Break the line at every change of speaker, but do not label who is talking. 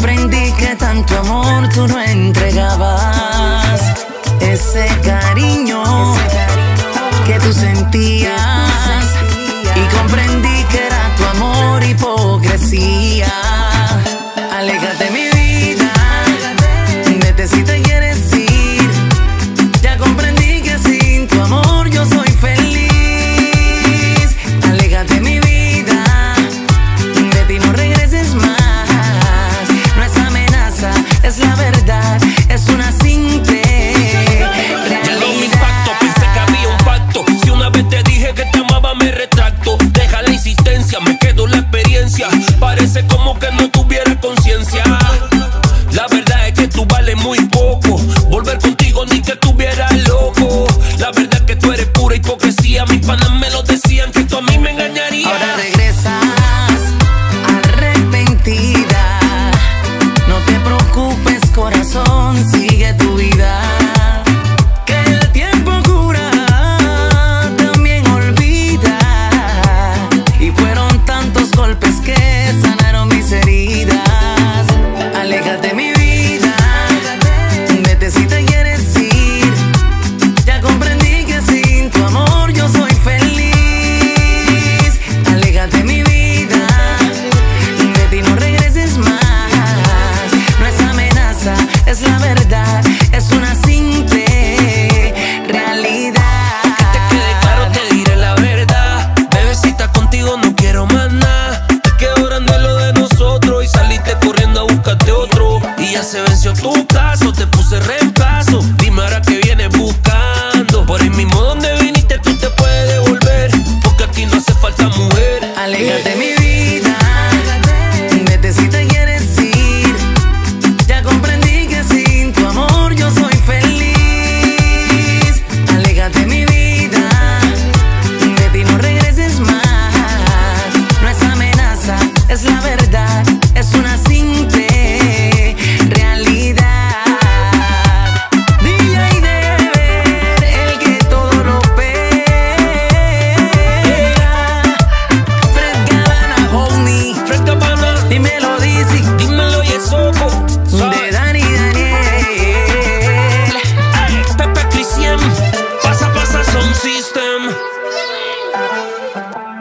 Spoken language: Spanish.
comprendí que tanto amor tú no
entregabas. Ese
cariño,
ese cariño que tú sentías me quedó la experiencia. Parece como que no tuviera conciencia. La verdad es que tú vales muy poco
Ya
se venció tu caso, te puse reemplazo. Dime ahora que vienes buscando por el mismo Bye.